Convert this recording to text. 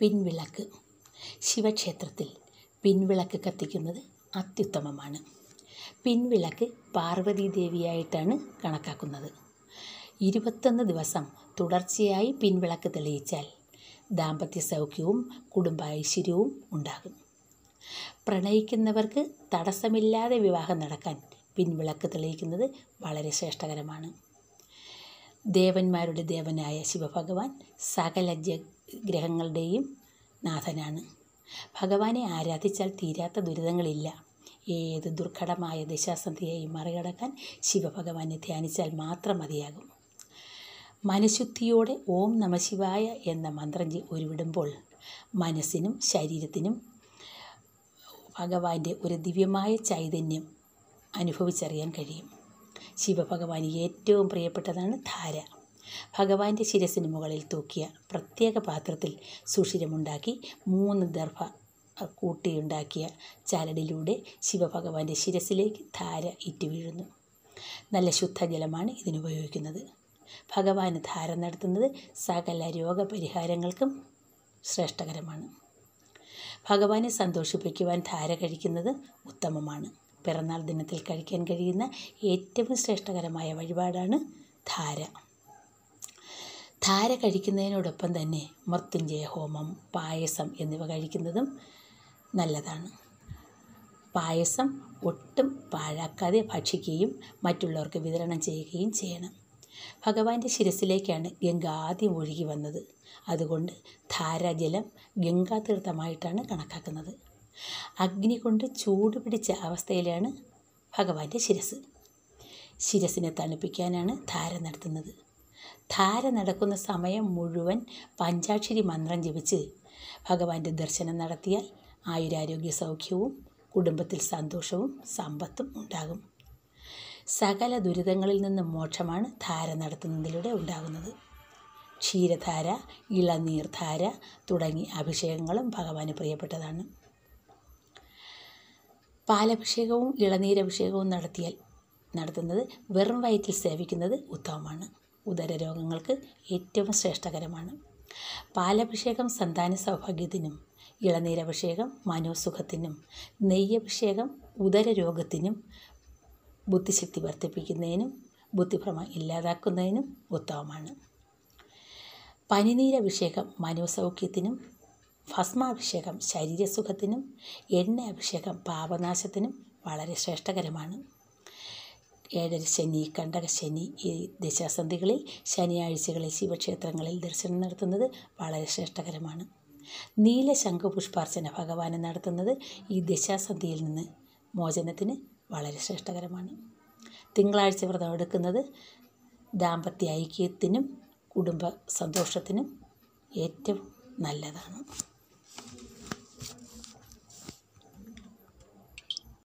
പിൻവിളക്ക്. ശിവക്ഷേത്രത്തിൽ പിൻവിളക്ക് കത്തിക്കുന്നത് അത്യുത്തമമാണ്. പിൻവിളക്ക് പാർവതി ദേവിയായിട്ടാണ് കണക്കാക്കുന്നത്. ഇരുപത്തൊന്ന് ദിവസം തുടർച്ചയായി പിൻവിളക്ക് തെളിയിച്ചാൽ ദാമ്പത്യ സൗഖ്യവും കുടുംബൈശ്വര്യവും ഉണ്ടാകും. പ്രണയിക്കുന്നവർക്ക് തടസ്സമില്ലാതെ വിവാഹം നടക്കാൻ പിൻവിളക്ക് തെളിയിക്കുന്നത് വളരെ ശ്രേഷ്ഠകരമാണ്. ദേവന്മാരുടെ ദേവനായ ശിവഭഗവാൻ സകല ഗ്രഹങ്ങളുടെയും നാഥനാണ്. ഭഗവാനെ ആരാധിച്ചാൽ തീരാത്ത ദുരിതങ്ങളില്ല. ഏത് ദുർഘടമായ ദശാസന്ധിയെയും മറികടക്കാൻ ശിവഭഗവാനെ ധ്യാനിച്ചാൽ മാത്രം മതിയാകും. മനഃശുദ്ധിയോടെ ഓം നമശിവായ എന്ന മന്ത്രം ഉരുവിടുമ്പോൾ മനസ്സിനും ശരീരത്തിനും ഭഗവാന്റെ ഒരു ദിവ്യമായ ചൈതന്യം അനുഭവിച്ചറിയാൻ കഴിയും. ശിവഭഗവാന് ഏറ്റവും പ്രിയപ്പെട്ടതാണ് ധാര. ഭഗവാന്റെ ശിരസിന് മുകളിൽ തൂക്കിയ പ്രത്യേക പാത്രത്തിൽ സുഷിരമുണ്ടാക്കി മൂന്ന് ദർഭ കൂട്ടിയുണ്ടാക്കിയ ചരടിലൂടെ ശിവഭഗവാന്റെ ശിരസിലേക്ക് ധാര ഇറ്റ് വീഴുന്നു. നല്ല ശുദ്ധജലമാണ് ഇതിനുപയോഗിക്കുന്നത്. ഭഗവാന് ധാര നടത്തുന്നത് സകല രോഗപരിഹാരങ്ങൾക്കും ശ്രേഷ്ഠകരമാണ്. ഭഗവാനെ സന്തോഷിപ്പിക്കുവാൻ ധാര കഴിക്കുന്നത് ഉത്തമമാണ്. പിറന്നാൾ ദിനത്തിൽ കഴിക്കാൻ കഴിയുന്ന ഏറ്റവും ശ്രേഷ്ഠകരമായ വഴിപാടാണ് ധാര. ധാര കഴിക്കുന്നതിനോടൊപ്പം തന്നെ മൃത്യുഞ്ജയ ഹോമം പായസം എന്നിവ കഴിക്കുന്നതും നല്ലതാണ്. പായസം ഒട്ടും പാഴാക്കാതെ ഭക്ഷിക്കുകയും മറ്റുള്ളവർക്ക് വിതരണം ചെയ്യുകയും ചെയ്യണം. ഭഗവാന്റെ ശിരസിലേക്കാണ് ഗംഗ ആദ്യം ഒഴുകി വന്നത്. അതുകൊണ്ട് ധാരാജലം ഗംഗാതീർത്ഥമായിട്ടാണ് കണക്കാക്കുന്നത്. അഗ്നി കൊണ്ട് ചൂട് പിടിച്ച അവസ്ഥയിലാണ് ഭഗവാന്റെ ശിരസ്. ശിരസിനെ തണുപ്പിക്കാനാണ് ധാര നടത്തുന്നത്. ധാര നടക്കുന്ന സമയം മുഴുവൻ പഞ്ചാക്ഷരി മന്ത്രം ജപിച്ച് ഭഗവാന്റെ ദർശനം നടത്തിയാൽ ആയുരാരോഗ്യ സൗഖ്യവും കുടുംബത്തിൽ സന്തോഷവും സമ്പത്തും ഉണ്ടാകും. സകല ദുരിതങ്ങളിൽ നിന്നും മോക്ഷമാണ് ധാര നടത്തുന്നതിലൂടെ ഉണ്ടാകുന്നത്. ക്ഷീരധാര ഇളനീർധാര തുടങ്ങി അഭിഷേകങ്ങളും ഭഗവാന് പ്രിയപ്പെട്ടതാണ്. പാലഭിഷേകവും ഇളനീരഭിഷേകവും നടത്തിയാൽ നടത്തുന്നത് വെറും വയറ്റിൽ സേവിക്കുന്നത് ഉത്തമമാണ്. ഉദരരോഗങ്ങൾക്ക് ഏറ്റവും ശ്രേഷ്ഠകരമാണ്. പാലഭിഷേകം സന്താന സൗഭാഗ്യത്തിനും ഇളനീരഭിഷേകം മനോസുഖത്തിനും നെയ്യഭിഷേകം ഉദരരോഗത്തിനും ബുദ്ധിശക്തി വർദ്ധിപ്പിക്കുന്നതിനും ബുദ്ധിഭ്രമം ഇല്ലാതാക്കുന്നതിനും ഉത്തമമാണ്. പനിനീരഭിഷേകം മനോസൗഖ്യത്തിനും ഭസ്മാഭിഷേകം ശരീരസുഖത്തിനും എണ്ണ അഭിഷേകം പാപനാശത്തിനും വളരെ ശ്രേഷ്ഠകരമാണ്. ഏഴര ശനി കണ്ടക ശനി ഈ ദശാസന്ധികളിൽ ശനിയാഴ്ചകളിൽ ശിവക്ഷേത്രങ്ങളിൽ ദർശനം നടത്തുന്നത് വളരെ ശ്രേഷ്ഠകരമാണ്. നീല ശംഖുപുഷ്പാർച്ചന ഭഗവാന് നടത്തുന്നത് ഈ ദശാസന്ധിയിൽ നിന്ന് മോചനത്തിന് വളരെ ശ്രേഷ്ഠകരമാണ്. തിങ്കളാഴ്ച വ്രതം എടുക്കുന്നത് ദാമ്പത്യ ഐക്യത്തിനും കുടുംബ സന്തോഷത്തിനും ഏറ്റവും നല്ലതാണ്.